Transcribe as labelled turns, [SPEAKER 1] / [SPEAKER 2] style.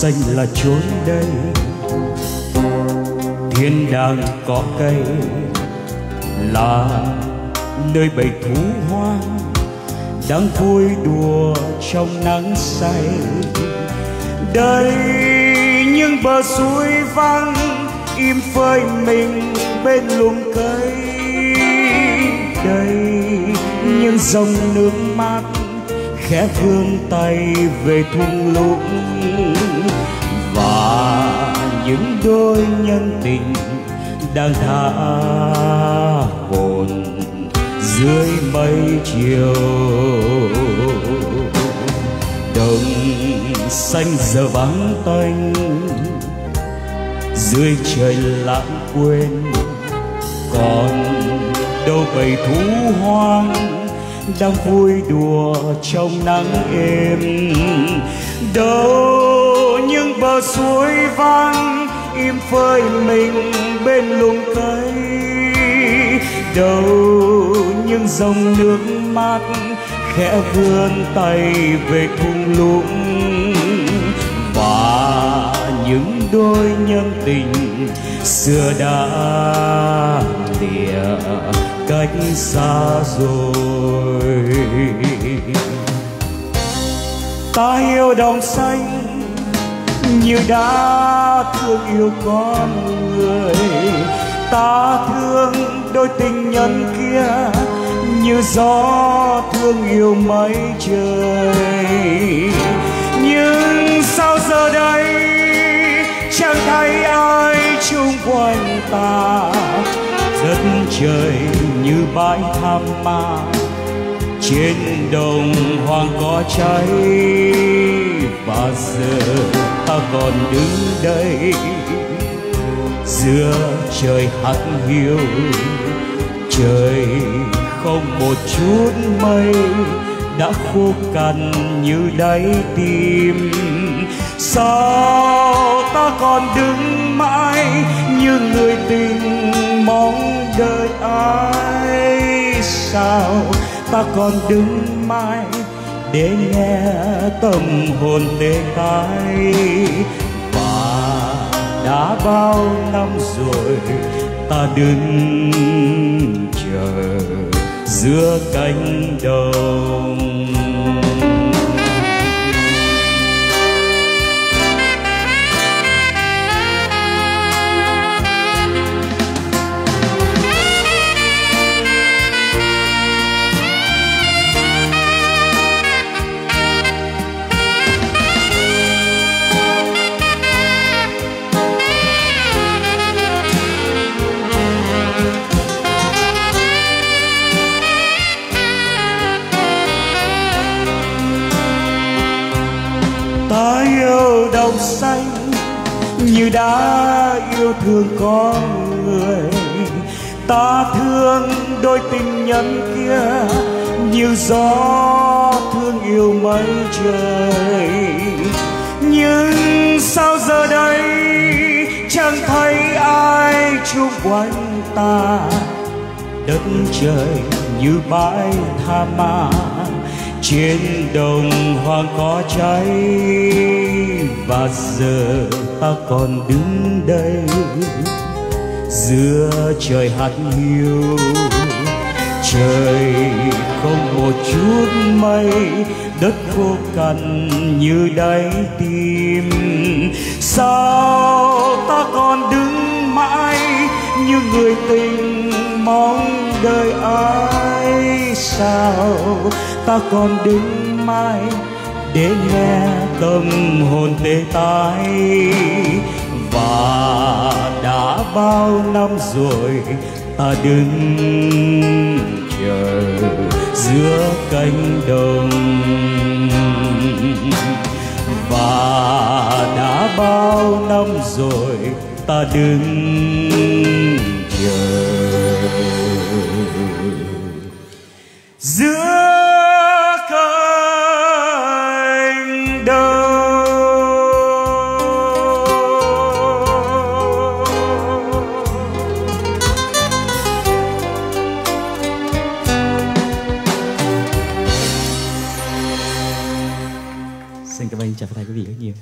[SPEAKER 1] xanh là chốn đây. Thiên đàng có cây, là nơi bầy thú hoang, đang vui đùa trong nắng say. Đây những bờ suối vắng im phơi mình bên luồng cây. Đây những dòng nước mát khẽ vươn tay về thung lũng. Và những đôi nhân tình đang tha hồn dưới mây chiều. Đồng xanh giờ vắng tanh, dưới trời lãng quên. Còn đâu bầy thú hoang đang vui đùa trong nắng êm. Đâu những bờ suối vắng, im phơi mình bên lùm cây. Đâu những dòng nước mắt khẽ vươn tay về thung lũng. Và những đôi nhân tình xưa đã lìa cách xa rồi. Ta yêu đồng xanh như đã thương yêu con người. Ta thương đôi tình nhân kia như gió thương yêu mấy trời. Nhưng sao giờ đây chẳng thấy ai chung quanh ta? Đất trời như bãi tham ma. Trên đồng hoang có cháy, và giờ ta còn đứng đây. Giữa trời hắt hiu, trời không một chút mây. Đã khô cằn như đáy tim. Sao ta còn đứng mãi như người tình ta còn đứng mãi để nghe tâm hồn tê tái. Và đã bao năm rồi ta đứng chờ giữa cánh đồng. Như đã yêu thương con người. Ta thương đôi tình nhân kia như gió thương yêu mây trời. Nhưng sao giờ đây chẳng thấy ai chung quanh ta? Đất trời như bãi tha ma, trên đồng hoang có cháy. Và giờ ta còn đứng đây, giữa trời hạt hiu trời không một chút mây, đất khô cằn như đáy tim. Sao ta còn đứng mãi như người tình mong đợi ai? Sao ta còn đứng mãi để nghe tâm hồn tê tái. Và đã bao năm rồi, ta đứng chờ giữa cánh đồng. Và đã bao năm rồi, ta đứng chờ giữa cánh đồng.
[SPEAKER 2] Xin chào tất cả quý vị rất nhiều.